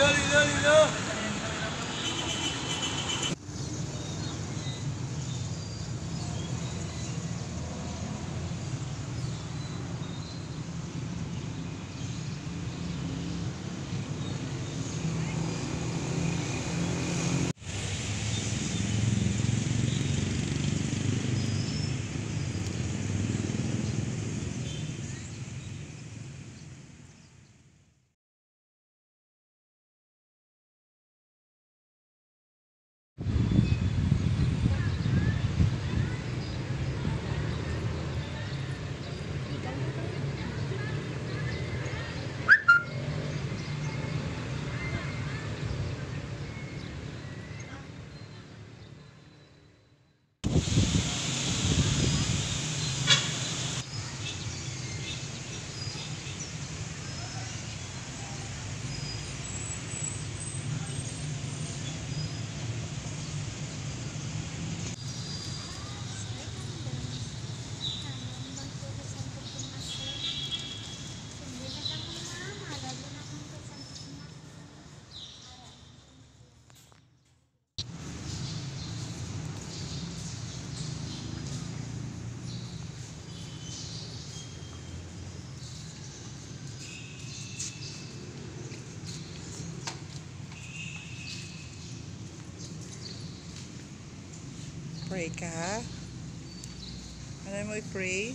لا لا لا لا Pray ka? Ano mo i-pray?